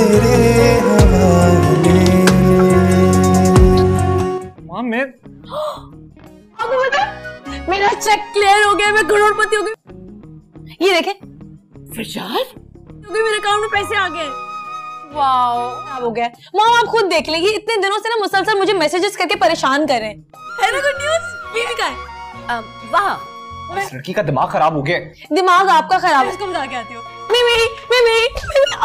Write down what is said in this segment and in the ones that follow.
तेरे हवाले। माँ मैं आपको पता मेरा चेक क्लियर हो गया मैं करोड़पति हो गई। ये देखे फरजाद हो गई मेरे अकाउंट में पैसे आ गए। वाओ अब हो गया। मॉम आप खुद देख लेंगे इतने दिनों से ना मुसलसल मुझे मैसेजेस करके परेशाान कर रहे हैं। है ना गुड न्यूज़ बीवी का है वाह। इस लड़की का दिमाग खराब हो गया। दिमाग आपका खराब है। इसको बता के आती हो। मिमी मिमी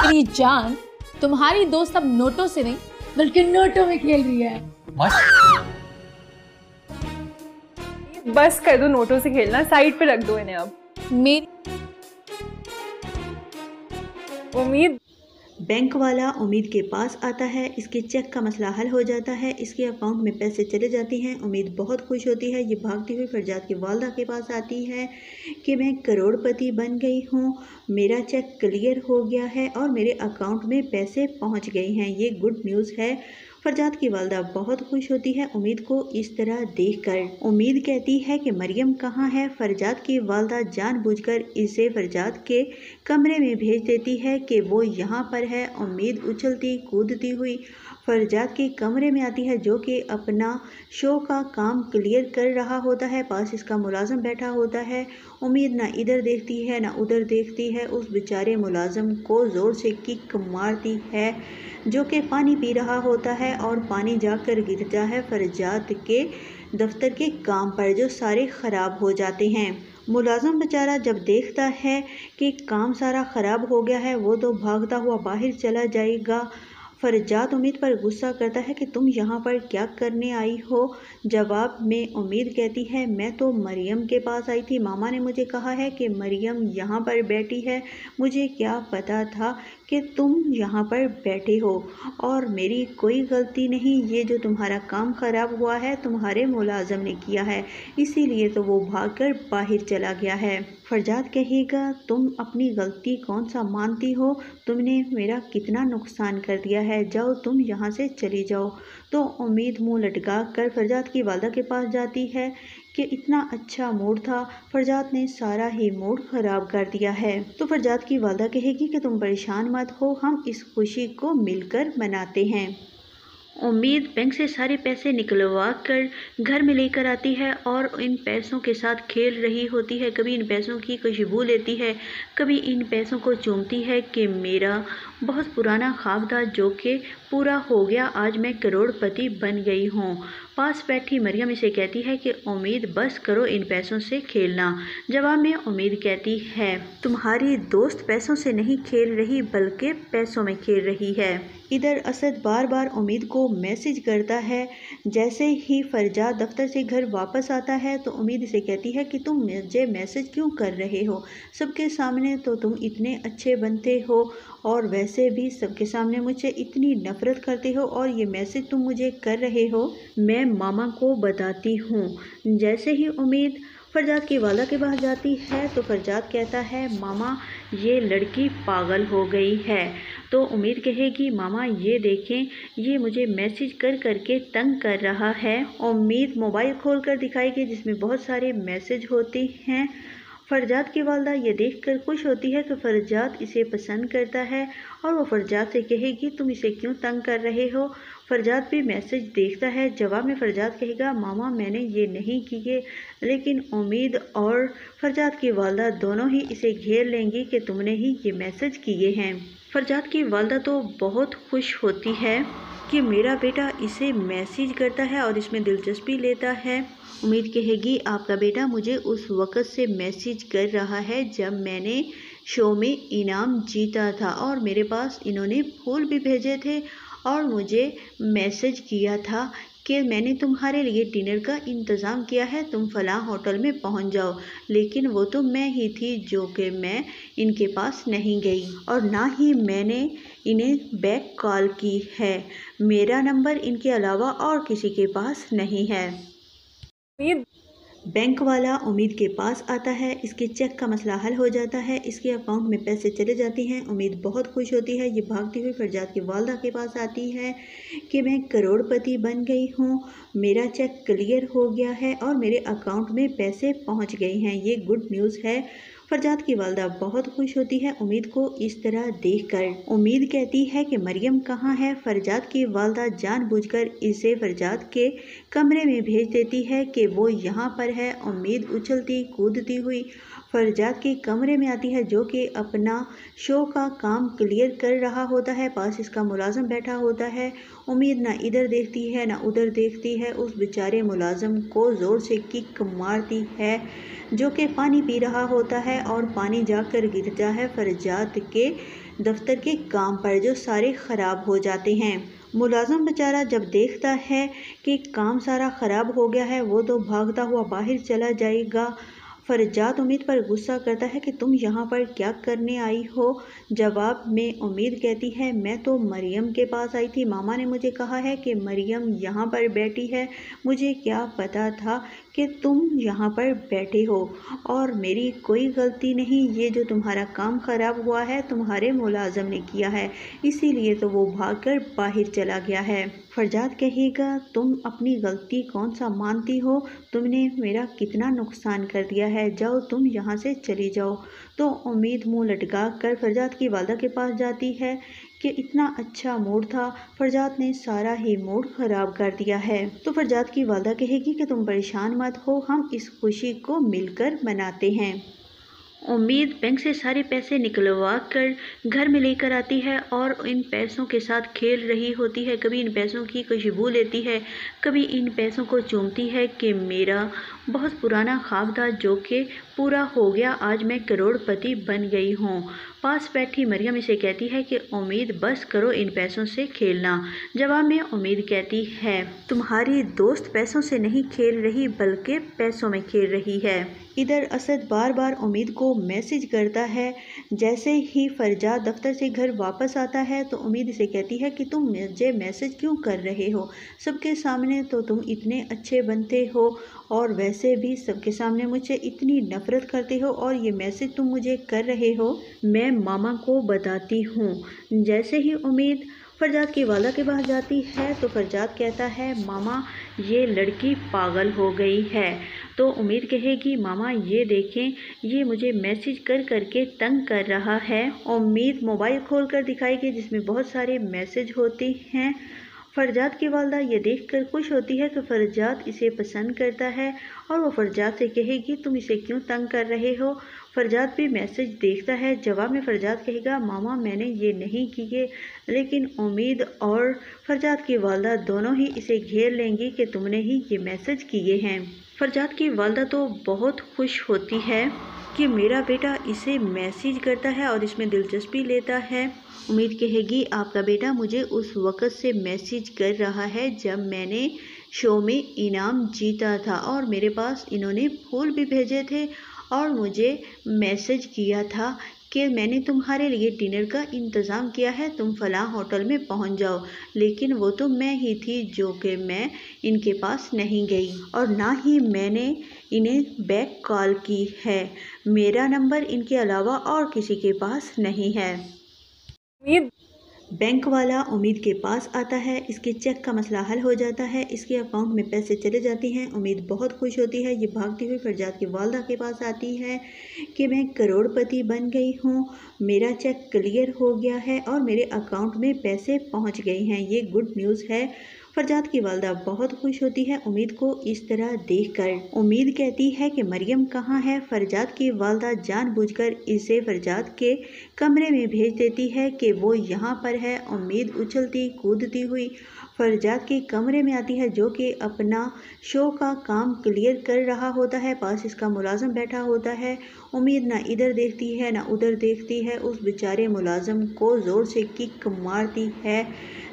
मेरी जान तुम्हारी दोस्त अब नोटों से नहीं बल्कि नोटों में खेल रही है। बस बस कर दो नोटों से खेलना साइड पे रख दो इन्हें अब। मेरी उम्मीद बैंक वाला उम्मीद के पास आता है, इसके चेक का मसला हल हो जाता है, इसके अकाउंट में पैसे चले जाते हैं। उम्मीद बहुत खुश होती है, ये भागती हुई फरजात की वालदा के पास आती है कि मैं करोड़पति बन गई हूँ, मेरा चेक क्लियर हो गया है और मेरे अकाउंट में पैसे पहुँच गए हैं। ये गुड न्यूज़ है। फरजाद की वालदा बहुत खुश होती है उम्मीद को इस तरह देखकर। उम्मीद कहती है कि मरियम कहाँ है? फरजाद की वालदा जानबूझकर इसे फरजाद के कमरे में भेज देती है कि वो यहाँ पर है। उम्मीद उछलती कूदती हुई फरजाद के कमरे में आती है, जो कि अपना शो का काम क्लियर कर रहा होता है, पास इसका मुलाजम बैठा होता है। उम्मीद ना इधर देखती है, ना उधर देखती है, उस बेचारे मुलाजम को ज़ोर से किक मारती है, जो कि पानी पी रहा होता है और पानी जाकर गिरता है फरजाद के दफ्तर के काम पर, जो सारे ख़राब हो जाते हैं। मुलाजम बेचारा जब देखता है कि काम सारा ख़राब हो गया है, वो तो भागता हुआ बाहर चला जाएगा। फरजाद उम्मीद पर गुस्सा करता है कि तुम यहाँ पर क्या करने आई हो। जवाब में उम्मीद कहती है, मैं तो मरियम के पास आई थी। मामा ने मुझे कहा है कि मरियम यहाँ पर बैठी है। मुझे क्या पता था कि तुम यहाँ पर बैठे हो। और मेरी कोई गलती नहीं, ये जो तुम्हारा काम ख़राब हुआ है, तुम्हारे मुलाजम ने किया है। इसीलिए तो वो भागकर बाहर चला गया है। फरजाद कहेगा, तुम अपनी गलती कौन सा मानती हो? तुमने मेरा कितना नुकसान कर दिया है। जाओ तुम यहाँ से चली जाओ। तो उम्मीद मुँह लटका कर फरजाद की वालदा के पास जाती है। कि इतना अच्छा मूड था फरजाद ने सारा ही मूड ख़राब कर दिया है। तो फरजाद की वालदा कहेगी कि तुम परेशान मत हो, हम इस खुशी को मिलकर मनाते हैं। उम्मीद बैंक से सारे पैसे निकलवा कर घर में लेकर आती है और इन पैसों के साथ खेल रही होती है। कभी इन पैसों की खुशबू लेती है, कभी इन पैसों को चूमती है कि मेरा बहुत पुराना ख्वाब था जो कि पूरा हो गया, आज मैं करोड़पति बन गई हूँ। पास बैठी मरियम इसे कहती है कि, उम्मीद बस करो इन पैसों से खेलना। जवाब में, उम्मीद कहती है, तुम्हारी दोस्त पैसों से नहीं खेल रही, बल्कि पैसों में खेल रही है। इधर असद बार बार उम्मीद को मैसेज करता है। जैसे ही फरजाद दफ्तर से घर वापस आता है तो उम्मीद इसे कहती है कि, तुम मुझे मैसेज क्यों कर रहे हो? सबके सामने तो तुम इतने अच्छे बनते हो। और वैसे भी सबके सामने मुझे इतनी नफ़रत करते हो और ये मैसेज तुम मुझे कर रहे हो, मैं मामा को बताती हूँ। जैसे ही उम्मीद फरजाद की वाला के पास जाती है तो फरजाद कहता है, मामा, ये लड़की पागल हो गई है। तो उम्मीद कहेगी, मामा, ये देखें, ये मुझे मैसेज कर करके तंग कर रहा है। उम्मीद मोबाइल खोल कर दिखाएगी जिसमें बहुत सारे मैसेज होते हैं फरजाद की वालदा ये देखकर खुश होती है कि फरजाद इसे पसंद करता है और वो फरजाद से कहेगी, तुम इसे क्यों तंग कर रहे हो? फरजाद भी मैसेज देखता है। जवाब में फरजाद कहेगा, मामा, मैंने ये नहीं किए, लेकिन उम्मीद और फरजाद की वालदा दोनों ही इसे घेर लेंगी कि तुमने ही ये मैसेज किए हैं। फरजाद की वालदा तो बहुत खुश होती है। कि मेरा बेटा इसे मैसेज करता है और इसमें दिलचस्पी लेता है। उम्मीद कहेगी, आपका बेटा मुझे उस वक़्त से मैसेज कर रहा है जब मैंने शो में इनाम जीता था और मेरे पास इन्होंने फूल भी भेजे थे और मुझे मैसेज किया था कि मैंने तुम्हारे लिए डिनर का इंतज़ाम किया है, तुम फला होटल में पहुँच जाओ। लेकिन वो तो मैं ही थी जो कि मैं इनके पास नहीं गई। और ना ही मैंने इन्हें बैक कॉल की है। मेरा नंबर इनके अलावा और किसी के पास नहीं है। उम्मीद बैंक वाला उम्मीद के पास आता है, इसके चेक का मसला हल हो जाता है, इसके अकाउंट में पैसे चले जाते हैं। उम्मीद बहुत खुश होती है, ये भागती हुई फरजात की वालदा के पास आती है कि मैं करोड़पति बन गई हूँ, मेरा चेक क्लियर हो गया है और मेरे अकाउंट में पैसे पहुँच गए हैं। ये गुड न्यूज़ है। फरजाद की वालदा बहुत खुश होती है उम्मीद को इस तरह देख कर उम्मीद कहती है कि मरियम कहाँ है? फरजाद की वालदा जानबूझकर इसे फरजाद के कमरे में भेज देती है कि वो यहाँ पर है। उम्मीद उछलती कूदती हुई फरजाद के कमरे में आती है, जो कि अपना शो का काम क्लियर कर रहा होता है, पास इसका मुलाजम बैठा होता है। उम्मीद ना इधर देखती है, ना उधर देखती है। उस बेचारे मुलाजम को ज़ोर से किक मारती है, जो कि पानी पी रहा होता है और पानी जाकर गिरता है फरजाद के दफ्तर के काम पर, जो सारे ख़राब हो जाते हैं। मुलाजम बेचारा जब देखता है कि काम सारा ख़राब हो गया है, वो तो भागता हुआ बाहर चला जाएगा फरजाद उम्मीद पर गुस्सा करता है कि तुम यहाँ पर क्या करने आई हो? जवाब में उम्मीद कहती है, मैं तो मरियम के पास आई थी। मामा ने मुझे कहा है कि मरियम यहाँ पर बैठी है। मुझे क्या पता था कि तुम यहाँ पर बैठे हो। और मेरी कोई गलती नहीं, ये जो तुम्हारा काम ख़राब हुआ है, तुम्हारे मुलाजम ने किया है। इसीलिए तो वो भागकर बाहर चला गया है। फरजाद कहेगा, तुम अपनी गलती कौन सा मानती हो? तुमने मेरा कितना नुकसान कर दिया है। जाओ तुम यहाँ से चली जाओ। तो उम्मीद मुँह लटका कर फरजाद की वालदा के पास जाती है। कि इतना अच्छा मूड था फरजाद ने सारा ही मूड ख़राब कर दिया है। तो फरजाद की वालदा कहेगी कि तुम परेशान मत हो, हम इस खुशी को मिलकर मनाते हैं। उम्मीद बैंक से सारे पैसे निकलवा कर घर में लेकर आती है और इन पैसों के साथ खेल रही होती है। कभी इन पैसों की खुशबू लेती है, कभी इन पैसों को चूमती है कि मेरा बहुत पुराना ख्वाब था जो कि पूरा हो गया, आज मैं करोड़पति बन गई हूँ। पास बैठी मरियम इसे कहती है कि, उम्मीद बस करो इन पैसों से खेलना। जवाब में, उम्मीद कहती है, तुम्हारी दोस्त पैसों से नहीं खेल रही, बल्कि पैसों में खेल रही है। इधर असद बार बार उम्मीद को मैसेज करता है, जैसे ही फरजाद दफ्तर से घर वापस आता है तो उम्मीद इसे कहती है कि तुम मुझे मैसेज क्यों कर रहे हो? सबके सामने तो तुम इतने अच्छे बनते हो। और वैसे भी सबके सामने मुझे इतनी नफ़रत करते हो और ये मैसेज तुम मुझे कर रहे हो, मैं मामा को बताती हूँ। जैसे ही उम्मीद फरजाद की वाला के पास जाती है तो फरजाद कहता है, मामा, ये लड़की पागल हो गई है। तो उम्मीद कहेगी, मामा, ये देखें, ये मुझे मैसेज कर करके तंग कर रहा है। उम्मीद मोबाइल खोल कर दिखाएगी, जिसमें बहुत सारे मैसेज होते हैं। फरजाद की वालदा ये देखकर खुश होती है कि फर्जात इसे पसंद करता है और वह फर्जात से कहेगी, तुम इसे क्यों तंग कर रहे हो? फरजाद भी मैसेज देखता है। जवाब में फरजाद कहेगा, मामा, मैंने ये नहीं किए, लेकिन उम्मीद और फरजाद की वालदा दोनों ही इसे घेर लेंगी कि तुमने ही ये मैसेज किए हैं। फरजाद की वालदा तो बहुत खुश होती है कि मेरा बेटा इसे मैसेज करता है और इसमें दिलचस्पी लेता है। उम्मीद कहेगी, आपका बेटा मुझे उस वक़्त से मैसेज कर रहा है जब मैंने शो में इनाम जीता था और मेरे पास इन्होंने फूल भी भेजे थे और मुझे मैसेज किया था कि मैंने तुम्हारे लिए डिनर का इंतज़ाम किया है, तुम फ़लाँ होटल में पहुँच जाओ। लेकिन वो तो मैं ही थी जो कि मैं इनके पास नहीं गई। और ना ही मैंने इन्हें बैक कॉल की है। मेरा नंबर इनके अलावा और किसी के पास नहीं है। उम्मीद बैंक वाला उम्मीद के पास आता है, इसके चेक का मसला हल हो जाता है, इसके अकाउंट में पैसे चले जाते हैं। उम्मीद बहुत खुश होती है, ये भागती हुई फरजात की वालदा के पास आती है कि मैं करोड़पति बन गई हूँ, मेरा चेक क्लियर हो गया है और मेरे अकाउंट में पैसे पहुँच गए हैं। ये गुड न्यूज़ है। फरजाद की वालदा बहुत खुश होती है, उम्मीद को इस तरह देखकर। उम्मीद कहती है कि मरियम कहाँ है? फरजाद की वालदा जानबूझकर इसे फरजाद के कमरे में भेज देती है कि वो यहाँ पर है। उम्मीद उछलती, कूदती हुई फरजाद के कमरे में आती है, जो कि अपना शो का काम क्लियर कर रहा होता है। पास इसका मुलाजम बैठा होता है उम्मीद ना इधर देखती है, ना उधर देखती है। उस बेचारे मुलाजम को ज़ोर से किक मारती है,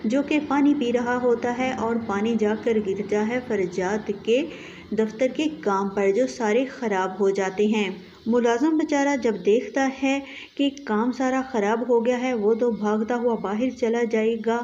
जो कि पानी पी रहा होता है और पानी जाकर गिरता है फरजाद के दफ्तर के काम पर, जो सारे ख़राब हो जाते हैं। मुलाजम बेचारा जब देखता है कि काम सारा ख़राब हो गया है, वो तो भागता हुआ बाहर चला जाएगा।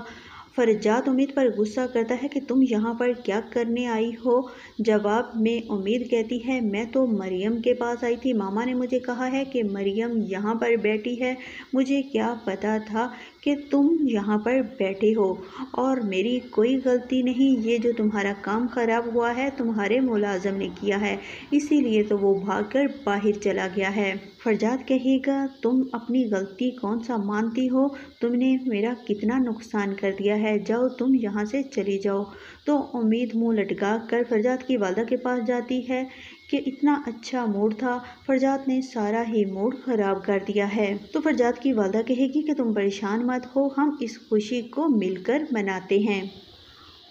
फरजाद उम्मीद पर गुस्सा करता है कि तुम यहाँ पर क्या करने आई हो? जवाब में उम्मीद कहती है, मैं तो मरियम के पास आई थी। मामा ने मुझे कहा है कि मरियम यहाँ पर बैठी है। मुझे क्या पता था कि तुम यहाँ पर बैठे हो। और मेरी कोई गलती नहीं, ये जो तुम्हारा काम ख़राब हुआ है, तुम्हारे मुलाजम ने किया है। इसीलिए तो वो भागकर बाहर चला गया है। फरजाद कहेगा, तुम अपनी गलती कौन सा मानती हो? तुमने मेरा कितना नुकसान कर दिया है। जाओ तुम यहाँ से चली जाओ। तो उम्मीद मुँह लटका कर फरजाद की वालदा के पास जाती है। कि इतना अच्छा मूड था, फरजात ने सारा ही मूड ख़राब कर दिया है। तो फरजात की वादा कहेगी कि तुम परेशान मत हो, हम इस खुशी को मिलकर मनाते हैं।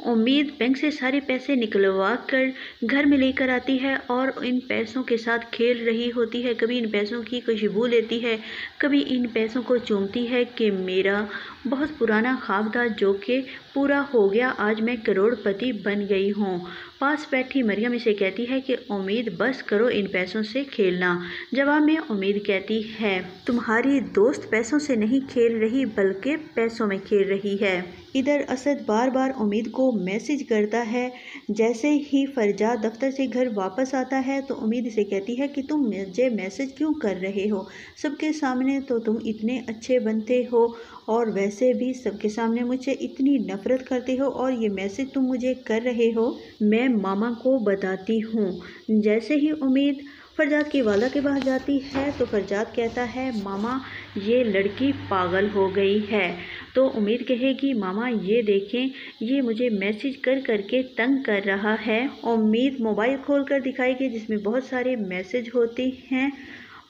उम्मीद बैंक से सारे पैसे निकलवा कर घर में लेकर आती है और इन पैसों के साथ खेल रही होती है। कभी इन पैसों की खुशबू लेती है, कभी इन पैसों को चूमती है कि मेरा बहुत पुराना ख्वाब था जो कि पूरा हो गया, आज मैं करोड़पति बन गई हूँ। पास बैठी मरियम इसे कहती है कि, उम्मीद बस करो इन पैसों से खेलना। जवाब में, उम्मीद कहती है, तुम्हारी दोस्त पैसों से नहीं खेल रही, बल्कि पैसों में खेल रही है। इधर असद बार बार उम्मीद को मैसेज करता है। जैसे ही फरजाद दफ्तर से घर वापस आता है तो उम्मीद इसे कहती है कि, तुम मुझे मैसेज क्यों कर रहे हो? सबके सामने तो तुम इतने अच्छे बनते हो। और वैसे भी सबके सामने मुझे इतनी नफ़रत करते हो और ये मैसेज तुम मुझे कर रहे हो, मैं मामा को बताती हूँ। जैसे ही उम्मीद फरजाद की वाला के पास जाती है तो फरजाद कहता है, मामा, ये लड़की पागल हो गई है। तो उम्मीद कहेगी, मामा, ये देखें, ये मुझे मैसेज कर करके तंग कर रहा है। उम्मीद मोबाइल खोल कर दिखाएगी, जिसमें बहुत सारे मैसेज होते हैं।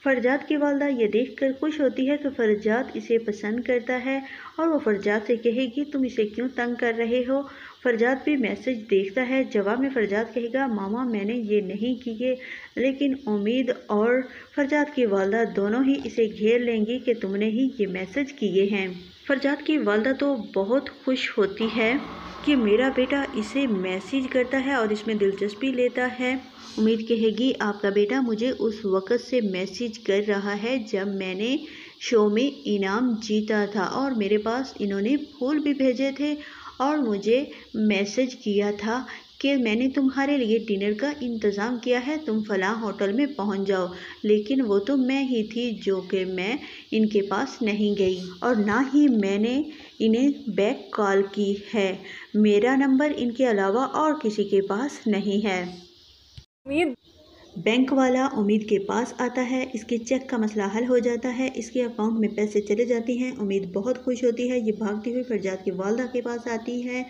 फरजाद की वालदा ये देख कर खुश होती है कि फ़रजाद इसे पसंद करता है और वो फरजाद से कहेगी, तुम इसे क्यों तंग कर रहे हो? फरजाद भी मैसेज देखता है। जवाब में फरजाद कहेगा, मामा, मैंने ये नहीं किए, लेकिन उम्मीद और फरजाद की वालदा दोनों ही इसे घेर लेंगी कि तुमने ही ये मैसेज किए हैं। फरजाद की वालदा तो बहुत खुश होती है कि मेरा बेटा इसे मैसेज करता है और इसमें दिलचस्पी लेता है। उम्मीद कहेगी आपका बेटा मुझे उस वक़्त से मैसेज कर रहा है जब मैंने शो में इनाम जीता था और मेरे पास इन्होंने फूल भी भेजे थे और मुझे मैसेज किया था कि मैंने तुम्हारे लिए डिनर का इंतज़ाम किया है, तुम फ़लाँ होटल में पहुँच जाओ। लेकिन वो तो मैं ही थी जो कि मैं इनके पास नहीं गई और ना ही मैंने इन्हें बैक कॉल की है। मेरा नंबर इनके अलावा और किसी के पास नहीं है। उम्मीद। बैंक वाला उम्मीद के पास आता है, इसके चेक का मसला हल हो जाता है, इसके अकाउंट में पैसे चले जाते हैं, उम्मीद बहुत खुश होती है, ये भागती हुई फरजात की वालदा के पास आती है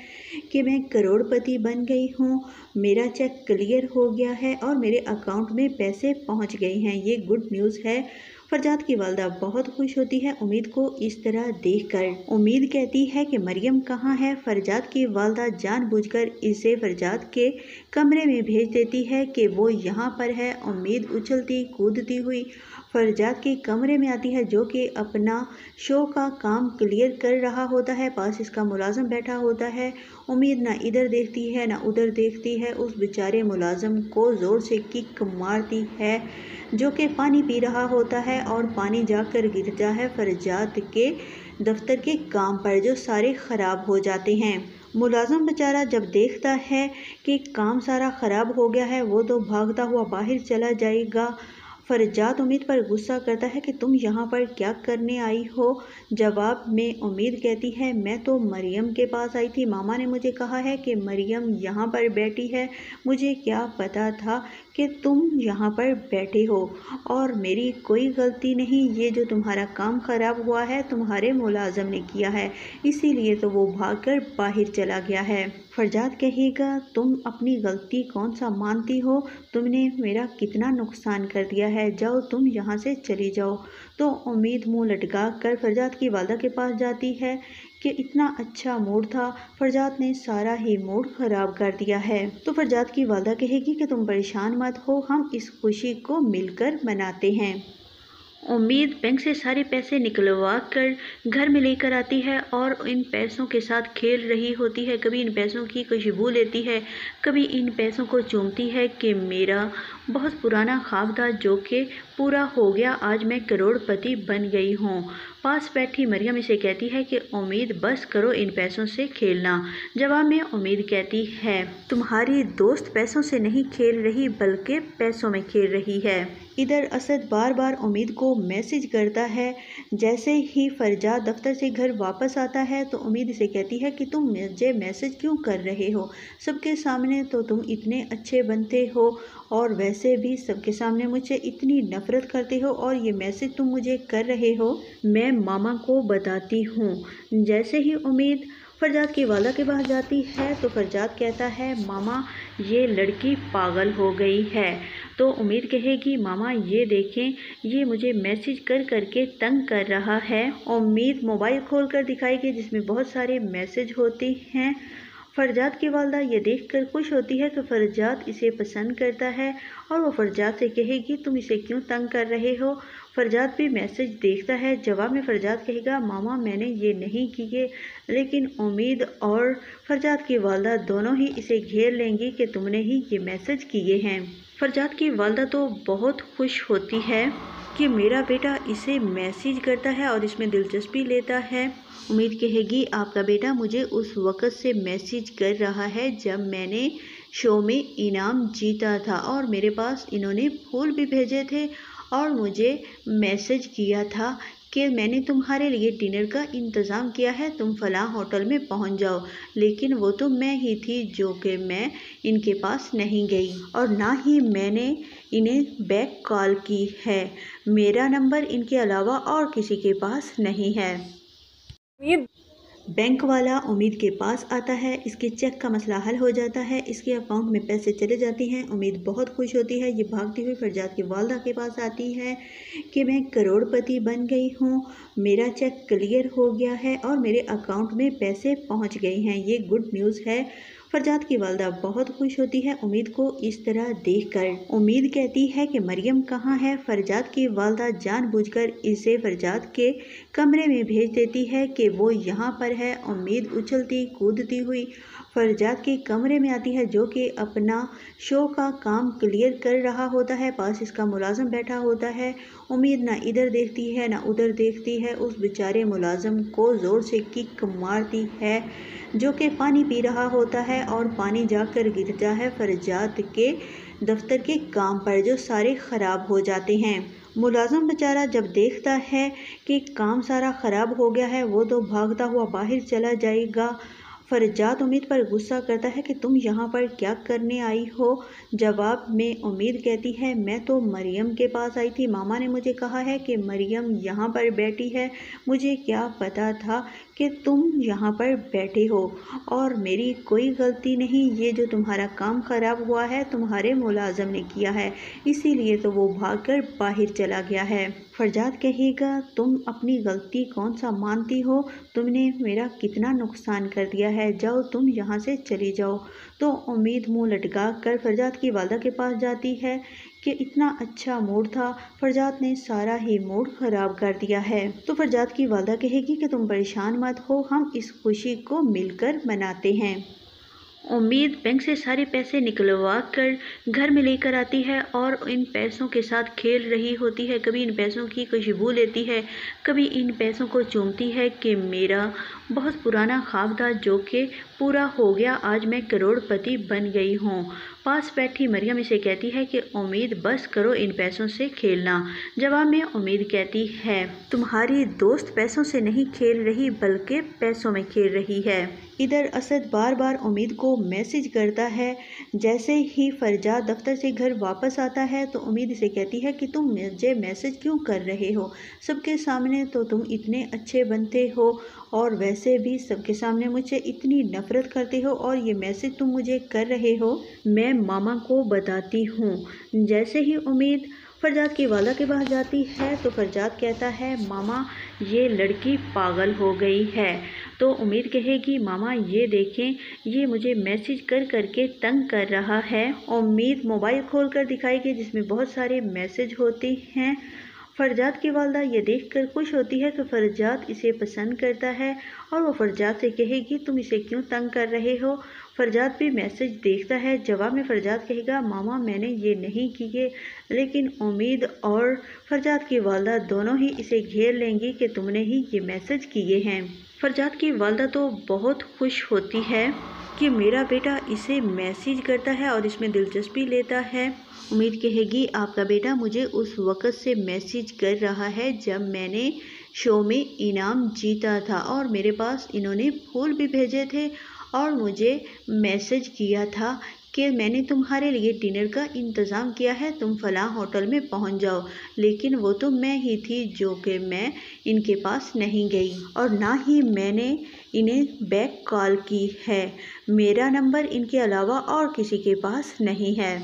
कि मैं करोड़पति बन गई हूँ, मेरा चेक क्लियर हो गया है और मेरे अकाउंट में पैसे पहुँच गए हैं, ये गुड न्यूज़ है। फरजाद की वालदा बहुत खुश होती है, उम्मीद को इस तरह देख कर उम्मीद कहती है कि मरियम कहाँ है? फरजाद की वालदा जानबूझकर इसे फरजाद के कमरे में भेज देती है कि वो यहाँ पर है। उम्मीद उछलती, कूदती हुई फरजाद के कमरे में आती है, जो कि अपना शो का काम क्लियर कर रहा होता है, पास इसका मुलाजम बैठा होता है। उम्मीद ना इधर देखती है, ना उधर देखती है, उस बेचारे मुलाजम को ज़ोर से किक मारती है, जो कि पानी पी रहा होता है और पानी जाकर गिरता है फरजाद के दफ्तर के काम पर, जो सारे ख़राब हो जाते हैं। मुलाजम बेचारा जब देखता है कि काम सारा ख़राब हो गया है, वो तो भागता हुआ बाहर चला जाएगा फरजाद उम्मीद पर गुस्सा करता है कि तुम यहाँ पर क्या करने आई हो। जवाब में उम्मीद कहती है, मैं तो मरियम के पास आई थी। मामा ने मुझे कहा है कि मरियम यहाँ पर बैठी है। मुझे क्या पता था कि तुम यहाँ पर बैठे हो। और मेरी कोई गलती नहीं, ये जो तुम्हारा काम ख़राब हुआ है, तुम्हारे मुलाजम ने किया है। इसीलिए तो वो भागकर बाहर चला गया है। फरजाद कहेगा, तुम अपनी गलती कौन सा मानती हो? तुमने मेरा कितना नुकसान कर दिया है। जाओ तुम यहाँ से चली जाओ। तो उम्मीद मुँह लटका कर फरजाद की वालदा के पास जाती है। कि इतना अच्छा मूड था फरजाद ने सारा ही मूड ख़राब कर दिया है। तो फरजाद की वालदा कहेगी कि तुम परेशान मत हो, हम इस खुशी को मिलकर मनाते हैं। उम्मीद बैंक से सारे पैसे निकलवा कर घर में लेकर आती है और इन पैसों के साथ खेल रही होती है। कभी इन पैसों की खुशबू लेती है, कभी इन पैसों को चूमती है कि मेरा बहुत पुराना ख्वाब था जो कि पूरा हो गया, आज मैं करोड़पति बन गई हूँ। पास बैठी मरियम इसे कहती है कि, उम्मीद, बस करो इन पैसों से खेलना। जवाब में, उम्मीद, कहती है, तुम्हारी दोस्त पैसों से नहीं खेल रही, बल्कि पैसों में खेल रही है। इधर असद बार बार उम्मीद को मैसेज करता है, जैसे ही फरजाद दफ्तर से घर वापस आता है तो उम्मीद इसे कहती है कि तुम मुझे मैसेज क्यों कर रहे हो? सबके सामने तो तुम इतने अच्छे बनते हो, और वैसे भी सबके सामने मुझे इतनी नफ़रत करते हो, और ये मैसेज तुम मुझे कर रहे हो? मैं मामा को बताती हूँ। जैसे ही उम्मीद फरजाद की वाला के पास जाती है तो फरजाद कहता है, मामा, ये लड़की पागल हो गई है। तो उम्मीद कहेगी, मामा, ये देखें, ये मुझे मैसेज कर करके तंग कर रहा है। उम्मीद मोबाइल खोल कर दिखाएगी, जिसमें बहुत सारे मैसेज होते हैं। फरजाद की वालदा ये देखकर खुश होती है कि फरजाद इसे पसंद करता है और वो फरजाद से कहेगी, तुम इसे क्यों तंग कर रहे हो? फरजाद भी मैसेज देखता है। जवाब में फरजाद कहेगा, मामा, मैंने ये नहीं किए, लेकिन उम्मीद और फरजाद की वालदा दोनों ही इसे घेर लेंगी कि तुमने ही ये मैसेज किए हैं। फरजाद की वालदा तो बहुत खुश होती है कि मेरा बेटा इसे मैसेज करता है और इसमें दिलचस्पी लेता है। उम्मीद कहेगी, आपका बेटा मुझे उस वक़्त से मैसेज कर रहा है जब मैंने शो में इनाम जीता था और मेरे पास इन्होंने फूल भी भेजे थे और मुझे मैसेज किया था कि मैंने तुम्हारे लिए डिनर का इंतज़ाम किया है, तुम फ़लाँ होटल में पहुँच जाओ। लेकिन वो तो मैं ही थी जो कि मैं इनके पास नहीं गई। और ना ही मैंने इन्हें बैक कॉल की है। मेरा नंबर इनके अलावा और किसी के पास नहीं है। बैंक वाला उम्मीद के पास आता है, इसके चेक का मसला हल हो जाता है, इसके अकाउंट में पैसे चले जाते हैं। उम्मीद बहुत खुश होती है, ये भागती हुई फरजात की वालदा के पास आती है कि मैं करोड़पति बन गई हूँ, मेरा चेक क्लियर हो गया है और मेरे अकाउंट में पैसे पहुँच गए हैं। ये गुड न्यूज़ है। फरजाद की वालदा बहुत खुश होती है उम्मीद को इस तरह देख कर उम्मीद कहती है कि मरियम कहाँ है? फरजाद की वालदा जानबूझकर इसे फरजाद के कमरे में भेज देती है कि वो यहाँ पर है। उम्मीद उछलती, कूदती हुई फरजाद के कमरे में आती है, जो कि अपना शो का काम क्लियर कर रहा होता है, पास इसका मुलाजम बैठा होता है। उम्मीद ना इधर देखती है, ना उधर देखती है। उस बेचारे मुलाजम को ज़ोर से किक मारती है, जो कि पानी पी रहा होता है और पानी जाकर गिरता है फरजाद के दफ्तर के काम पर, जो सारे ख़राब हो जाते हैं। मुलाजम बेचारा जब देखता है कि काम सारा ख़राब हो गया है, वो तो भागता हुआ बाहर चला जाएगा। फरजाद उम्मीद पर गुस्सा करता है कि तुम यहाँ पर क्या करने आई हो? जवाब में उम्मीद कहती है, मैं तो मरियम के पास आई थी। मामा ने मुझे कहा है कि मरियम यहाँ पर बैठी है। मुझे क्या पता था कि तुम यहाँ पर बैठे हो। और मेरी कोई गलती नहीं, ये जो तुम्हारा काम ख़राब हुआ है, तुम्हारे मुलाजम ने किया है। इसीलिए तो वो भागकर बाहर चला गया है। फरजाद कहेगा, तुम अपनी गलती कौन सा मानती हो? तुमने मेरा कितना नुकसान कर दिया है। जाओ तुम यहाँ से चली जाओ। तो उम्मीद मुँह लटका कर फरजाद की वालदा के पास जाती है कि इतना अच्छा मूड था फरजाद ने सारा ही मूड ख़राब कर दिया है। तो फरजाद की वालदा कहेगी कि तुम परेशान मत हो, हम इस खुशी को मिलकर मनाते हैं। उम्मीद बैंक से सारे पैसे निकलवा कर घर में लेकर आती है और इन पैसों के साथ खेल रही होती है। कभी इन पैसों की खुशबू लेती है, कभी इन पैसों को चूमती है कि मेरा बहुत पुराना ख्वाब था जो कि पूरा हो गया, आज मैं करोड़पति बन गई हूँ। पास बैठी मरियम इसे कहती है कि, उम्मीद बस करो इन पैसों से खेलना। जवाब में, उम्मीद कहती है, तुम्हारी दोस्त पैसों से नहीं खेल रही, बल्कि पैसों में खेल रही है। इधर असद बार बार उम्मीद को मैसेज करता है। जैसे ही फरजाद दफ्तर से घर वापस आता है तो उम्मीद इसे कहती है कि, तुम मुझे मैसेज क्यों कर रहे हो? सबके सामने तो तुम इतने अच्छे बनते हो। और वैसे भी सबके सामने मुझे इतनी नफ़रत करते हो और ये मैसेज तुम मुझे कर रहे हो, मैं मामा को बताती हूँ। जैसे ही उम्मीद फरजाद की वाला के पास जाती है तो फरजाद कहता है, मामा, ये लड़की पागल हो गई है। तो उम्मीद कहेगी मामा, ये देखें, ये मुझे मैसेज कर करके तंग कर रहा है। उम्मीद मोबाइल खोल कर दिखाएगी जिसमें बहुत सारे मैसेज होते हैं फरजाद की वालदा ये देखकर खुश होती है कि फरजाद इसे पसंद करता है और वो फरजाद से कहेगी, तुम इसे क्यों तंग कर रहे हो? फरजाद भी मैसेज देखता है। जवाब में फरजाद कहेगा, मामा, मैंने ये नहीं किए, लेकिन उम्मीद और फरजाद की वालदा दोनों ही इसे घेर लेंगी कि तुमने ही ये मैसेज किए हैं। फरजाद की वालदा तो बहुत खुश होती है। कि मेरा बेटा इसे मैसेज करता है और इसमें दिलचस्पी लेता है। उम्मीद कहेगी, आपका बेटा मुझे उस वक़्त से मैसेज कर रहा है जब मैंने शो में इनाम जीता था और मेरे पास इन्होंने फूल भी भेजे थे और मुझे मैसेज किया था कि मैंने तुम्हारे लिए डिनर का इंतज़ाम किया है, तुम फ़लाँ होटल में पहुँच जाओ। लेकिन वो तो मैं ही थी जो कि मैं इनके पास नहीं गई। और ना ही मैंने इन्हें बैक कॉल की है। मेरा नंबर इनके अलावा और किसी के पास नहीं है।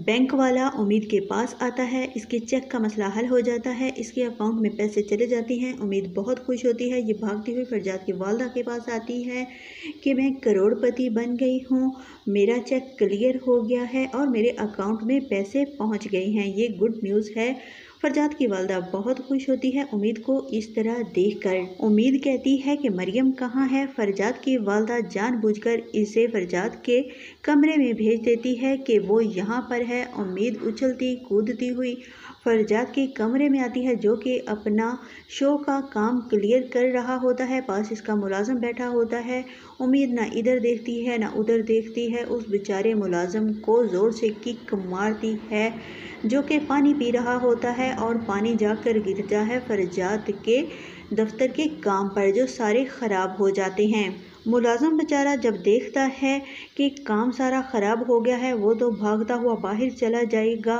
बैंक वाला उम्मीद के पास आता है। इसके चेक का मसला हल हो जाता है। इसके अकाउंट में पैसे चले जाते हैं। उम्मीद बहुत खुश होती है। ये भागती हुई फरजाद की वालदा के पास आती है कि मैं करोड़पति बन गई हूँ। मेरा चेक क्लियर हो गया है और मेरे अकाउंट में पैसे पहुँच गए हैं। ये गुड न्यूज़ है। फरजाद की वालदा बहुत खुश होती है उम्मीद को इस तरह देखकर। उम्मीद कहती है कि मरियम कहाँ है? फरजाद की वालदा जानबूझकर इसे फरजाद के कमरे में भेज देती है कि वो यहाँ पर है। उम्मीद उछलती, कूदती हुई फरजाद के कमरे में आती है, जो कि अपना शो का काम क्लियर कर रहा होता है, पास इसका मुलाजम बैठा होता है। उम्मीद ना इधर देखती है, ना उधर देखती है। उस बेचारे मुलाजम को ज़ोर से किक मारती है, जो कि पानी पी रहा होता है और पानी जाकर गिरता है फरजाद के दफ्तर के काम पर, जो सारे ख़राब हो जाते हैं। मुलाजम बेचारा जब देखता है कि काम सारा ख़राब हो गया है, वो तो भागता हुआ बाहर चला जाएगा।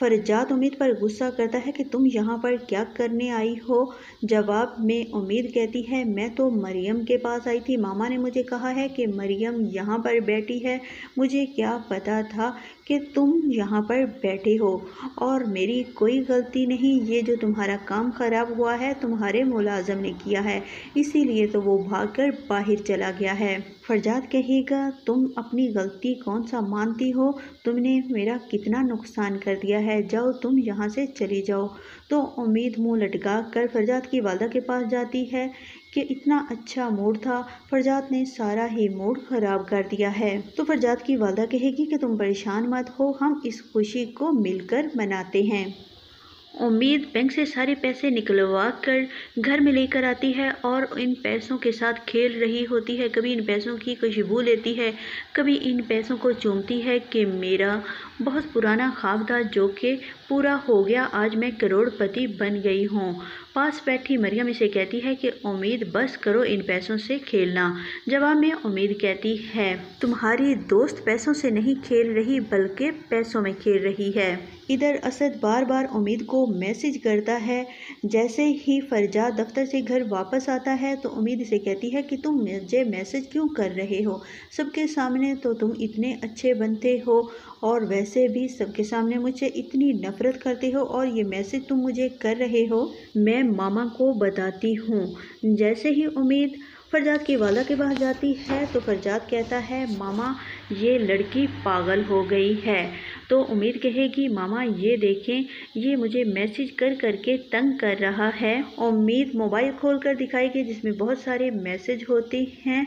फरजाद उम्मीद पर गुस्सा करता है कि तुम यहाँ पर क्या करने आई हो? जवाब में उम्मीद कहती है, मैं तो मरियम के पास आई थी। मामा ने मुझे कहा है कि मरियम यहाँ पर बैठी है। मुझे क्या पता था कि तुम यहाँ पर बैठे हो। और मेरी कोई गलती नहीं, ये जो तुम्हारा काम ख़राब हुआ है, तुम्हारे मुलाजम ने किया है। इसीलिए तो वो भागकर बाहर चला गया है। फरजाद कहेगा, तुम अपनी गलती कौन सा मानती हो? तुमने मेरा कितना नुकसान कर दिया है। जाओ तुम यहाँ से चली जाओ। तो उम्मीद मुँह लटका कर फरजाद की वालदा के पास जाती है कि इतना अच्छा मूड था। फरजाद ने सारा ही मूड ख़राब कर दिया है। तो फरजाद की वालदा कहेगी कि, तुम परेशान मत हो, हम इस खुशी को मिलकर मनाते हैं। उम्मीद बैंक से सारे पैसे निकलवा कर घर में लेकर आती है और इन पैसों के साथ खेल रही होती है। कभी इन पैसों की खुशबू लेती है, कभी इन पैसों को चूमती है कि मेरा बहुत पुराना ख्वाब था जो कि पूरा हो गया, आज मैं करोड़पति बन गई हूँ। पास बैठी मरियम इसे कहती है कि, उम्मीद बस करो इन पैसों से खेलना। जवाब में, उम्मीद कहती है, तुम्हारी दोस्त पैसों से नहीं खेल रही, बल्कि पैसों में खेल रही है। इधर असद बार बार उम्मीद को मैसेज करता है, जैसे ही फरजा दफ्तर से घर वापस आता है तो उम्मीद इसे कहती है कि तुम मुझे मैसेज क्यों कर रहे हो? सबके सामने तो तुम इतने अच्छे बनते हो और वैसे भी सबके सामने मुझे इतनी नफ़रत करते हो और ये मैसेज तुम मुझे कर रहे हो, मैं मामा को बताती हूँ। जैसे ही उम्मीद फरजाद की वाला के पास जाती है तो फरजाद कहता है, मामा, ये लड़की पागल हो गई है। तो उम्मीद कहेगी, मामा, ये देखें, ये मुझे मैसेज कर करके तंग कर रहा है। उम्मीद मोबाइल खोल कर दिखाएगी जिसमें बहुत सारे मैसेज होते हैं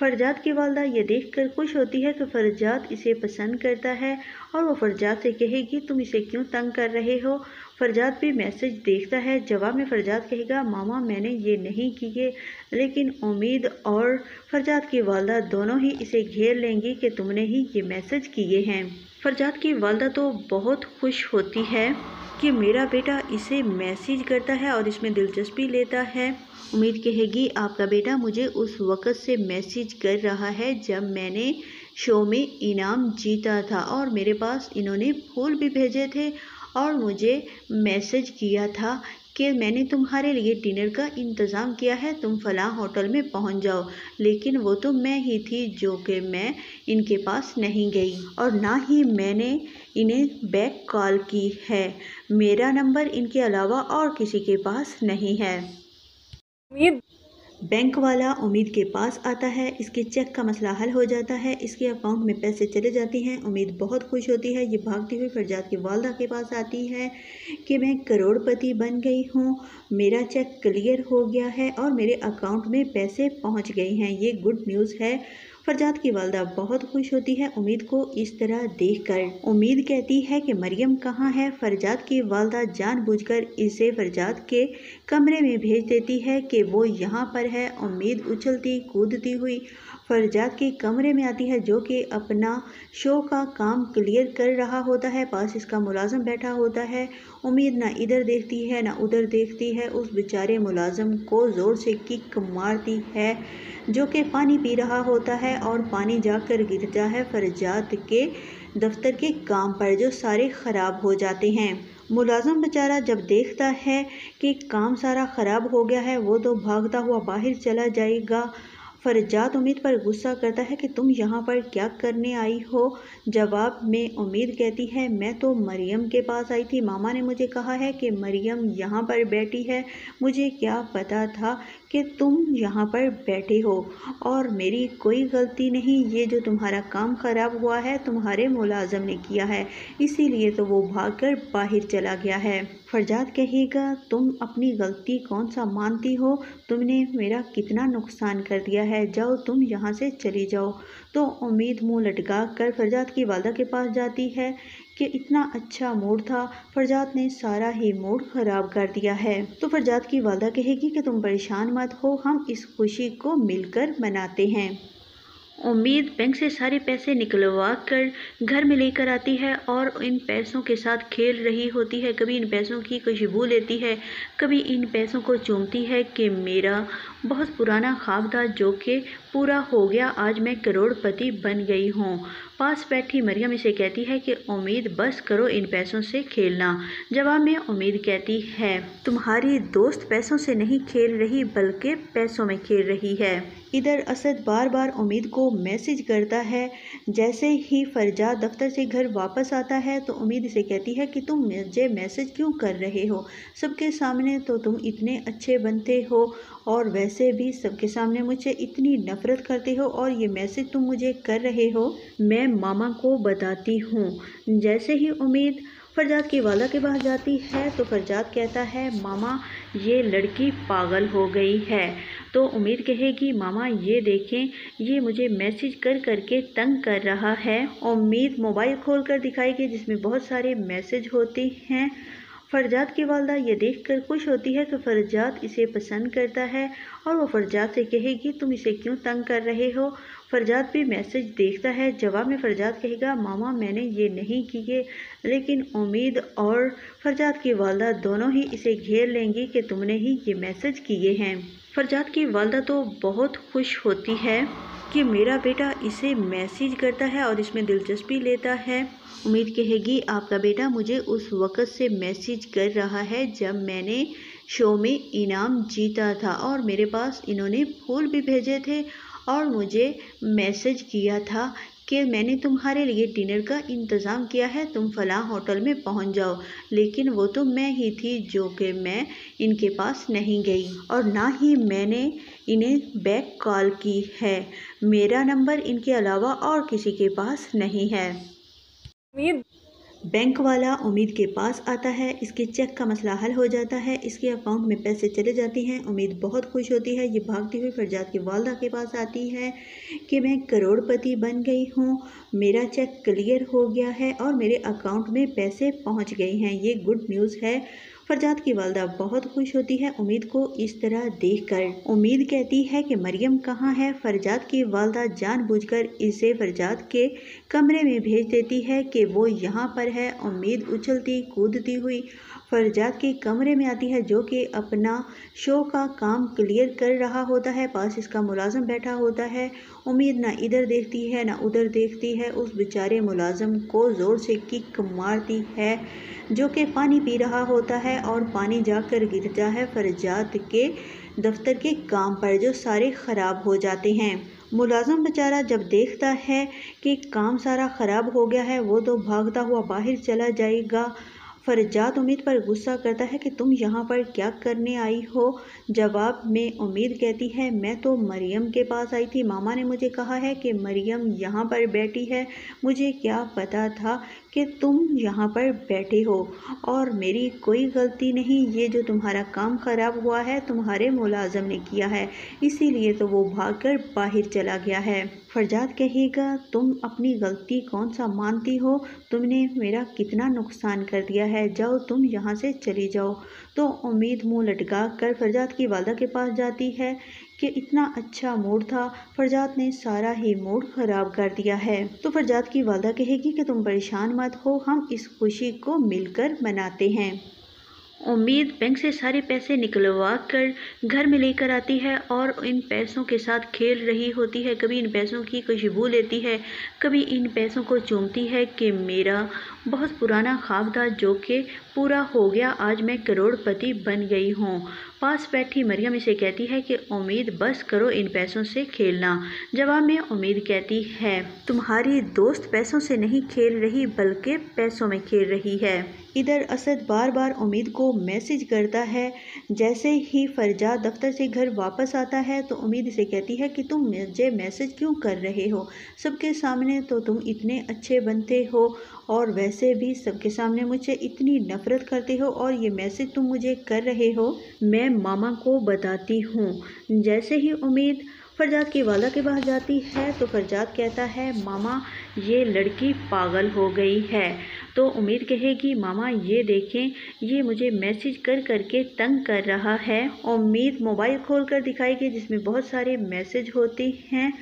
फरजाद की वालदा ये देखकर खुश होती है कि फर्जात इसे पसंद करता है और वो फर्जात से कहेगी, तुम इसे क्यों तंग कर रहे हो? फर्जात भी मैसेज देखता है। जवाब में फर्जात कहेगा, मामा, मैंने ये नहीं किए, लेकिन उम्मीद और फर्जात की वालदा दोनों ही इसे घेर लेंगी कि तुमने ही ये मैसेज किए हैं। फरजाद की वालदा तो बहुत खुश होती है कि मेरा बेटा इसे मैसेज करता है और इसमें दिलचस्पी लेता है। उम्मीद कहेगी, आपका बेटा मुझे उस वक़्त से मैसेज कर रहा है जब मैंने शो में इनाम जीता था और मेरे पास इन्होंने फूल भी भेजे थे और मुझे मैसेज किया था। कि मैंने तुम्हारे लिए डिनर का इंतज़ाम किया है, तुम फला होटल में पहुँच जाओ। लेकिन वो तो मैं ही थी जो कि मैं इनके पास नहीं गई और ना ही मैंने इन्हें बैक कॉल की है। मेरा नंबर इनके अलावा और किसी के पास नहीं है। उम्मीद बैंक वाला उम्मीद के पास आता है, इसके चेक का मसला हल हो जाता है, इसके अकाउंट में पैसे चले जाते हैं। उम्मीद बहुत खुश होती है, ये भागती हुई फरजात की वालदा के पास आती है कि मैं करोड़पति बन गई हूँ, मेरा चेक क्लियर हो गया है और मेरे अकाउंट में पैसे पहुँच गए हैं। ये गुड न्यूज़ है। फरजाद की वालदा बहुत खुश होती है, उम्मीद को इस तरह देखकर। उम्मीद कहती है कि मरियम कहाँ है? फरजाद की वालदा जानबूझकर इसे फरजाद के कमरे में भेज देती है कि वो यहाँ पर है। उम्मीद उछलती, कूदती हुई फरजाद के कमरे में आती है, जो कि अपना शो का काम क्लियर कर रहा होता है। पास इसका मुलाजम बैठा होता है। उम्मीद ना इधर देखती है, ना उधर देखती है। उस बेचारे मुलाजम को ज़ोर से किक मारती है, जो कि पानी पी रहा होता है। और पानी जाकर गिरता है फरजाद के दफ्तर के काम पर, जो सारे ख़राब हो जाते हैं। मुलाजम बेचारा जब देखता है कि काम सारा ख़राब हो गया है, वो तो भागता हुआ बाहर चला जाएगा। फरजाद उम्मीद पर गुस्सा करता है कि तुम यहाँ पर क्या करने आई हो? जवाब में उम्मीद कहती है, मैं तो मरियम के पास आई थी। मामा ने मुझे कहा है कि मरियम यहाँ पर बैठी है। मुझे क्या पता था कि तुम यहाँ पर बैठे हो। और मेरी कोई गलती नहीं, ये जो तुम्हारा काम ख़राब हुआ है, तुम्हारे मुलाजम ने किया है। इसीलिए तो वो भागकर बाहर चला गया है। फरजाद कहेगा, तुम अपनी गलती कौन सा मानती हो? तुमने मेरा कितना नुकसान कर दिया है। जाओ तुम यहाँ से चली जाओ। तो उम्मीद मुँह लटका कर फरजात की वालदा के पास जाती है कि इतना अच्छा मूड था, फरजात ने सारा ही मूड ख़राब कर दिया है। तो फरजात की वालदा कहेगी कि तुम परेशान मत हो, हम इस खुशी को मिलकर मनाते हैं। उम्मीद बैंक से सारे पैसे निकलवा कर घर में लेकर आती है और इन पैसों के साथ खेल रही होती है। कभी इन पैसों की खुशबू लेती है, कभी इन पैसों को चूमती है कि मेरा बहुत पुराना ख्वाब था जो कि पूरा हो गया, आज मैं करोड़पति बन गई हूँ। पास बैठी मरियम इसे कहती है कि, उम्मीद बस करो इन पैसों से खेलना। जवाब में, उम्मीद कहती है, तुम्हारी दोस्त पैसों से नहीं खेल रही, बल्कि पैसों में खेल रही है। इधर असद बार बार उम्मीद को मैसेज करता है। जैसे ही फरजाद दफ्तर से घर वापस आता है तो उम्मीद इसे कहती है कि, तुम मुझे मैसेज क्यों कर रहे हो? सबके सामने तो तुम इतने अच्छे बनते हो, और वैसे भी सबके सामने मुझे इतनी नफ़रत करते हो, और ये मैसेज तुम मुझे कर रहे हो? मैं मामा को बताती हूँ। जैसे ही उम्मीद फरजाद की वाला के पास जाती है तो फरजाद कहता है, मामा, ये लड़की पागल हो गई है। तो उम्मीद कहेगी, मामा, ये देखें, ये मुझे मैसेज कर करके तंग कर रहा है। उम्मीद मोबाइल खोल कर दिखाएगी, जिसमें बहुत सारे मैसेज होते हैं। फरजाद की वालदा ये देख कर खुश होती है कि फ़रजाद इसे पसंद करता है और वो फ़रजाद से कहेगी, तुम इसे क्यों तंग कर रहे हो? फ़रजाद भी मैसेज देखता है, जवाब में फ़रजाद कहेगा, मामा, मैंने ये नहीं किए, लेकिन उम्मीद और फ़रजाद की वालदा दोनों ही इसे घेर लेंगी कि तुमने ही ये मैसेज किए हैं। फ़रजाद की वालदा तो बहुत खुश होती है कि मेरा बेटा इसे मैसेज करता है और इसमें दिलचस्पी लेता है। उम्मीद कहेगी, आपका बेटा मुझे उस वक़्त से मैसेज कर रहा है जब मैंने शो में इनाम जीता था और मेरे पास इन्होंने फूल भी भेजे थे और मुझे मैसेज किया था कि मैंने तुम्हारे लिए डिनर का इंतज़ाम किया है, तुम फ़लाँ होटल में पहुँच जाओ। लेकिन वो तो मैं ही थी जो कि मैं इनके पास नहीं गई। और ना ही मैंने इन्हें बैक कॉल की है। मेरा नंबर इनके अलावा और किसी के पास नहीं है। बैंक वाला उम्मीद के पास आता है, इसके चेक का मसला हल हो जाता है, इसके अकाउंट में पैसे चले जाते हैं, उम्मीद बहुत खुश होती है, ये भागती हुई फरजात की वालदा के पास आती है कि मैं करोड़पति बन गई हूँ, मेरा चेक क्लियर हो गया है और मेरे अकाउंट में पैसे पहुँच गए हैं, ये गुड न्यूज़ है। फरजाद की वालदा बहुत खुश होती है उम्मीद को इस तरह देख कर उम्मीद कहती है कि मरियम कहाँ है? फरजाद की वालदा जानबूझकर इसे फरजाद के कमरे में भेज देती है कि वो यहाँ पर है। उम्मीद उछलती, कूदती हुई फरजाद के कमरे में आती है, जो कि अपना शो का काम क्लियर कर रहा होता है, पास इसका मुलाजम बैठा होता है। उम्मीद ना इधर देखती है, ना उधर देखती है। उस बेचारे मुलाजम को ज़ोर से किक मारती है, जो कि पानी पी रहा होता है और पानी जाकर गिरता है फरजाद के दफ्तर के काम पर, जो सारे ख़राब हो जाते हैं। मुलाजम बेचारा जब देखता है कि काम सारा ख़राब हो गया है, वो तो भागता हुआ बाहर चला जाएगा। फरजाद उम्मीद पर गुस्सा करता है कि तुम यहाँ पर क्या करने आई हो। जवाब में उम्मीद कहती है, मैं तो मरियम के पास आई थी। मामा ने मुझे कहा है कि मरियम यहाँ पर बैठी है। मुझे क्या पता था कि तुम यहाँ पर बैठे हो। और मेरी कोई गलती नहीं, ये जो तुम्हारा काम ख़राब हुआ है, तुम्हारे मुलाजम ने किया है। इसीलिए तो वो भागकर बाहर चला गया है। फरजाद कहेगा, तुम अपनी गलती कौन सा मानती हो? तुमने मेरा कितना नुकसान कर दिया है। जाओ तुम यहाँ से चली जाओ। तो उम्मीद मुँह लटका कर फरजाद की वालदा के पास जाती है। कि इतना अच्छा मूड था फरजाद ने सारा ही मूड ख़राब कर दिया है। तो फरजाद की वालदा कहेगी कि तुम परेशान मत हो, हम इस खुशी को मिलकर मनाते हैं। उम्मीद बैंक से सारे पैसे निकलवा कर घर में लेकर आती है और इन पैसों के साथ खेल रही होती है। कभी इन पैसों की खुशबू लेती है, कभी इन पैसों को चूमती है कि मेरा बहुत पुराना ख्वाब था जो कि पूरा हो गया। आज मैं करोड़पति बन गई हूँ। पास बैठी मरियम इसे कहती है कि, उम्मीद बस करो इन पैसों से खेलना। जवाब में, उम्मीद कहती है, तुम्हारी दोस्त पैसों से नहीं खेल रही, बल्कि पैसों में खेल रही है। इधर असद बार बार उम्मीद को मैसेज करता है। जैसे ही फरजाद दफ्तर से घर वापस आता है तो उम्मीद इसे कहती है कि, तुम मुझे मैसेज क्यों कर रहे हो? सबके सामने तो तुम इतने अच्छे बनते हो और वैसे भी सबके सामने मुझे इतनी नफ़रत करते हो और ये मैसेज तुम मुझे कर रहे हो, मैं मामा को बताती हूँ। जैसे ही उम्मीद फरजाद की वाला के पास जाती है तो फरजाद कहता है, मामा, ये लड़की पागल हो गई है। तो उम्मीद कहेगी मामा, ये देखें, ये मुझे मैसेज कर करके तंग कर रहा है। उम्मीद मोबाइल खोल कर दिखाएगी जिसमें बहुत सारे मैसेज होते हैं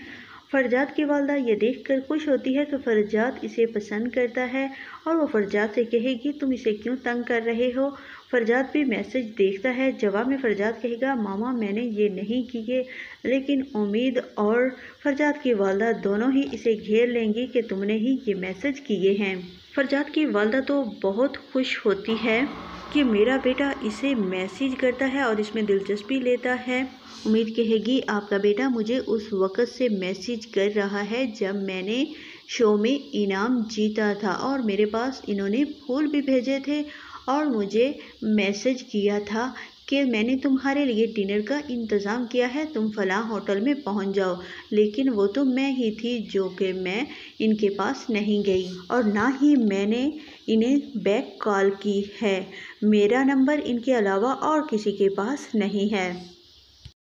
फरजाद की वालदा ये देखकर खुश होती है कि फरजाद इसे पसंद करता है और वो फरजाद से कहेगी, तुम इसे क्यों तंग कर रहे हो? फरजाद भी मैसेज देखता है। जवाब में फरजाद कहेगा, मामा, मैंने ये नहीं किए, लेकिन उम्मीद और फरजाद की वालदा दोनों ही इसे घेर लेंगी कि तुमने ही ये मैसेज किए हैं। फरजाद की वालदा तो बहुत खुश होती है। कि मेरा बेटा इसे मैसेज करता है और इसमें दिलचस्पी लेता है। उम्मीद कहेगी, आपका बेटा मुझे उस वक़्त से मैसेज कर रहा है जब मैंने शो में इनाम जीता था और मेरे पास इन्होंने फूल भी भेजे थे और मुझे मैसेज किया था कि मैंने तुम्हारे लिए डिनर का इंतज़ाम किया है, तुम फलां होटल में पहुँच जाओ। लेकिन वो तो मैं ही थी जो कि मैं इनके पास नहीं गई। और ना ही मैंने इन्हें बैक कॉल की है। मेरा नंबर इनके अलावा और किसी के पास नहीं है।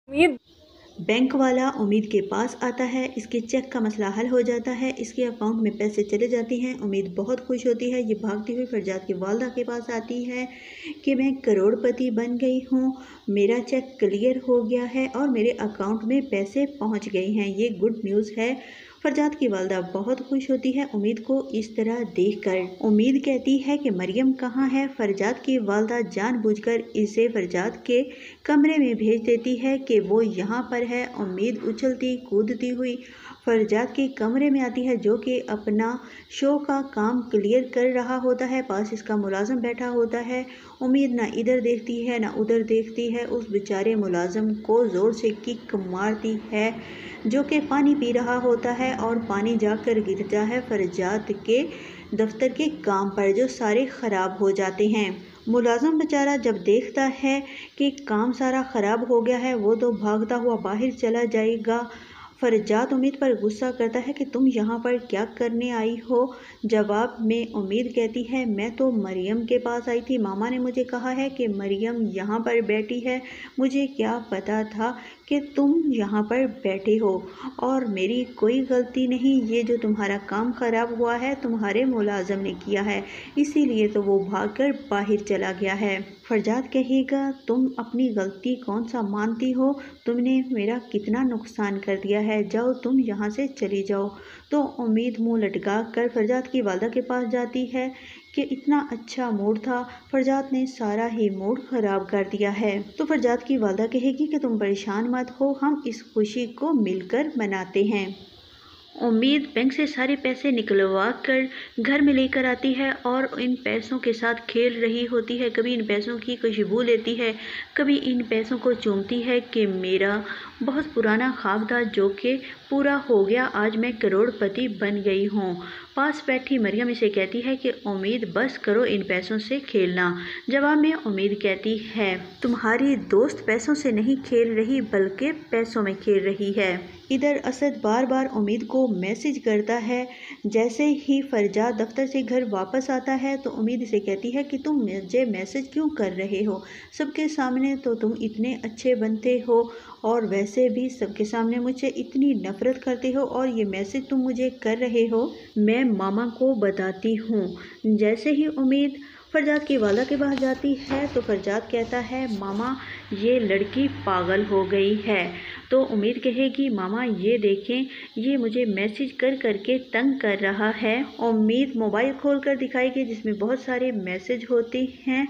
उम्मीद बैंक वाला उम्मीद के पास आता है, इसके चेक का मसला हल हो जाता है, इसके अकाउंट में पैसे चले जाते हैं। उम्मीद बहुत खुश होती है, ये भागती हुई फरजात की वालदा के पास आती है कि मैं करोड़पति बन गई हूँ, मेरा चेक क्लियर हो गया है और मेरे अकाउंट में पैसे पहुँच गए हैं। ये गुड न्यूज़ है। फरजाद की वालदा बहुत खुश होती है, उम्मीद को इस तरह देखकर। उम्मीद कहती है कि मरियम कहाँ है? फरजाद की वालदा जानबूझकर इसे फरजाद के कमरे में भेज देती है कि वो यहाँ पर है। उम्मीद उछलती, कूदती हुई फरजाद के कमरे में आती है, जो कि अपना शो का काम क्लियर कर रहा होता है। पास इसका मुलाजम बैठा होता है। उम्मीद ना इधर देखती है, ना उधर देखती है। उस बेचारे मुलाजम को ज़ोर से किक मारती है, जो कि पानी पी रहा होता है। और पानी जाकर गिरता है फरजात के दफ्तर के काम पर, जो सारे ख़राब हो जाते हैं। मुलाजम बेचारा जब देखता है कि काम सारा ख़राब हो गया है, वो तो भागता हुआ बाहर चला जाएगा। फरजाद उम्मीद पर गुस्सा करता है कि तुम यहाँ पर क्या करने आई हो। जवाब में उम्मीद कहती है, मैं तो मरियम के पास आई थी। मामा ने मुझे कहा है कि मरियम यहाँ पर बैठी है। मुझे क्या पता था कि तुम यहाँ पर बैठे हो। और मेरी कोई गलती नहीं, ये जो तुम्हारा काम ख़राब हुआ है, तुम्हारे मुलाजम ने किया है। इसीलिए तो वो भागकर बाहर चला गया है। फरजाद कहेगा, तुम अपनी गलती कौन सा मानती हो? तुमने मेरा कितना नुकसान कर दिया है। जाओ तुम यहाँ से चली जाओ। तो उम्मीद मुँह लटका कर फरजाद की वालदा के पास जाती है। कि इतना अच्छा मूड था, फरजात ने सारा ही मूड ख़राब कर दिया है। तो फरजात की वालदा कहेगी कि तुम परेशान मत हो, हम इस खुशी को मिलकर मनाते हैं। उम्मीद बैंक से सारे पैसे निकलवा कर घर में लेकर आती है और इन पैसों के साथ खेल रही होती है। कभी इन पैसों की खुशबू लेती है, कभी इन पैसों को चूमती है कि मेरा बहुत पुराना ख्वाब था जो कि पूरा हो गया, आज मैं करोड़पति बन गई हूँ। पास बैठी मरियम इसे कहती है कि, उम्मीद बस करो इन पैसों से खेलना। जवाब में, उम्मीद कहती है, तुम्हारी दोस्त पैसों से नहीं खेल रही, बल्कि पैसों में खेल रही है। इधर असद बार बार उम्मीद को मैसेज करता है। जैसे ही फरजाद दफ्तर से घर वापस आता है तो उम्मीद इसे कहती है कि तुम मुझे मैसेज क्यों कर रहे हो? सबके सामने तो तुम इतने अच्छे बनते हो और वैसे भी सबके सामने मुझे इतनी नफ़रत करते हो और ये मैसेज तुम मुझे कर रहे हो। मैं मामा को बताती हूँ। जैसे ही उम्मीद फरजाद की वाला के पास जाती है तो फरजाद कहता है, मामा, ये लड़की पागल हो गई है। तो उम्मीद कहेगी, मामा, ये देखें, ये मुझे मैसेज कर कर के तंग कर रहा है। उम्मीद मोबाइल खोल कर दिखाएगी, जिसमें बहुत सारे मैसेज होते हैं।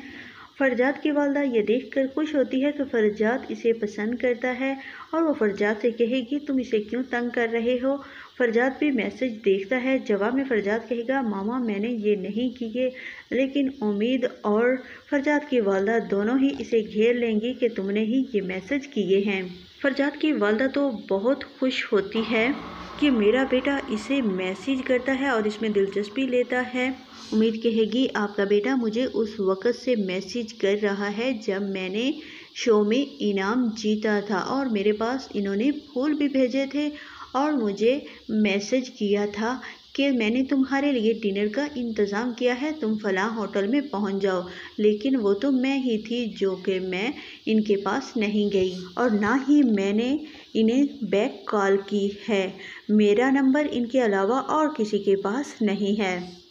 फरजाद की वालदा ये देखकर खुश होती है कि फरजाद इसे पसंद करता है और वो फरजाद से कहेगी, तुम इसे क्यों तंग कर रहे हो? फरजाद भी मैसेज देखता है। जवाब में फरजाद कहेगा, मामा, मैंने ये नहीं किए, लेकिन उम्मीद और फरजाद की वालदा दोनों ही इसे घेर लेंगी कि तुमने ही ये मैसेज किए हैं। फरजाद की वालदा तो बहुत खुश होती है। कि मेरा बेटा इसे मैसेज करता है और इसमें दिलचस्पी लेता है। उम्मीद कहेगी, आपका बेटा मुझे उस वक़्त से मैसेज कर रहा है जब मैंने शो में इनाम जीता था और मेरे पास इन्होंने फूल भी भेजे थे और मुझे मैसेज किया था कि मैंने तुम्हारे लिए डिनर का इंतज़ाम किया है, तुम फ़लाँ होटल में पहुँच जाओ। लेकिन वो तो मैं ही थी जो कि मैं इनके पास नहीं गई। और ना ही मैंने इन्हें बैक कॉल की है। मेरा नंबर इनके अलावा और किसी के पास नहीं है।